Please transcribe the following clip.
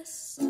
us.